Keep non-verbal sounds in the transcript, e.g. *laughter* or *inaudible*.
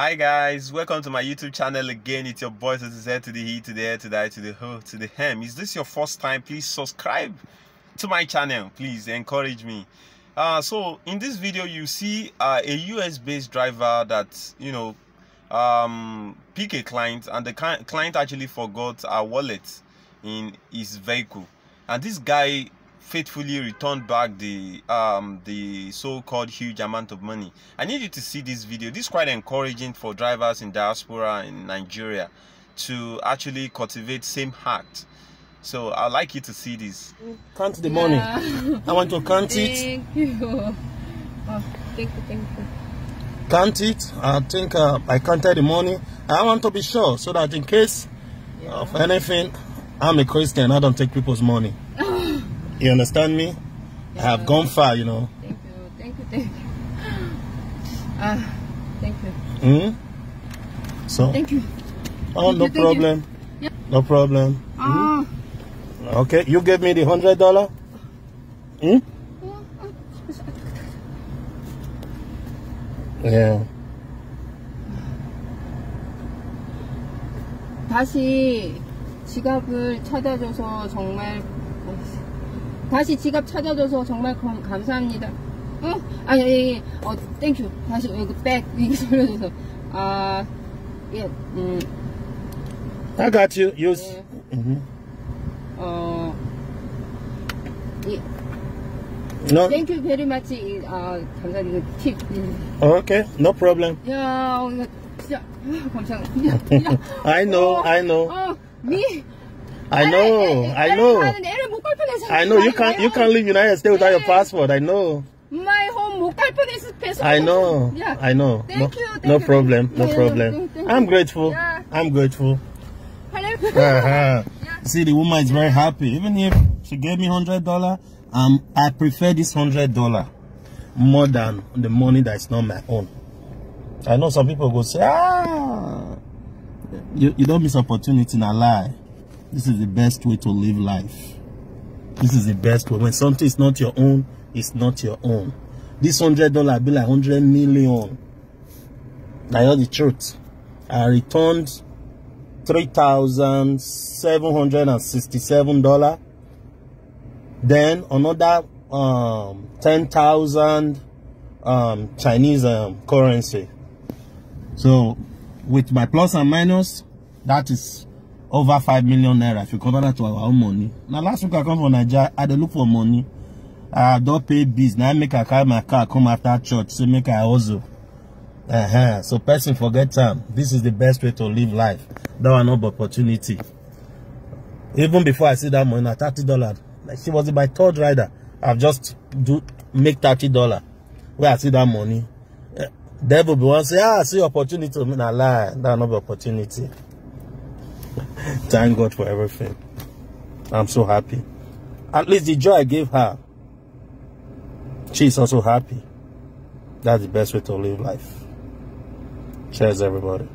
Hi guys, welcome to my YouTube channel again. It's your boy the Z to the E to the Air, to the I to the Ho to the Hem. Is this your first time? Please subscribe to my channel. Please encourage me. Uh, so in this video, you see uh, a US-based driver that you know um, pick a client, and the client actually forgot a wallet in his vehicle, and this guy faithfully returned back the um the so-called huge amount of money. I need you to see this video. This is quite encouraging for drivers in diaspora in nigeria to actually cultivate same heart. So i'd like you to see this. Count the money. Yeah. i want to count thank it. Thank you. Oh, thank you thank you. Count it. I think uh, i counted the money. I want to be sure so that in case yeah. of anything i'm a christian i don't take people's money You understand me? Yeah. I have gone far, you know. Thank you, thank you, thank you. *laughs* Ah, uh, thank you. Hmm? So? Thank you. Oh, thank no you, problem. Yeah. No problem. Ah. Hmm? Okay, you gave me the hundred dollar. Hmm? Yeah. 다시 지갑을 찾아줘서 정말 다시 지갑 찾아줘서 정말 감사합니다. 어? 아, 예, 예, 예. 어, 땡큐. 다시, 이거 백, 이거 돌려줘서. 아, 예, 음. I got you. You. 예. Mm-hmm. 어, 예. No. Thank you very much. 아, 감사합니다. 팁. Okay, no problem. 야, 이거 진짜, 아, 감사합니다. I know, I know. 어, 미. I know, I know. I know you can't you can't leave United States without your passport. I know. My home I know. Yeah. I know. Thank no, you. Thank no you. problem. No problem. I'm grateful. Yeah. I'm grateful. uh-huh. *laughs* See, the woman is very happy. Even if she gave me hundred dollar, um, I prefer this hundred dollar more than the money that is not my own. I know some people go say, ah, you, you don't miss opportunity in a lie. This is the best way to live life. This is the best way. When something is not your own, it's not your own. This hundred dollar be like hundred million. I know the truth. I returned three thousand seven hundred and sixty-seven dollar. Then another um, ten thousand um, Chinese um, currency. So with my plus and minus, that is over 5 million naira if you convert that to our own money. Now last week I come from Nigeria, I dey look for money. I don't pay bills. Now I make a carry my car, come after church, so make I also. Uh -huh. So person forget time. This is the best way to live life. That one no opportunity. Even before I see that money, thirty dollars. Like she was my third rider. I've just do make thirty dollars. Where I see that money. Uh, devil be one say, ah, I see opportunity. I mean, I lie. That no opportunity. *laughs* Thank God for everything. I'm so happy. At least the joy I gave her, she's also happy. That's the best way to live life. Cheers, everybody.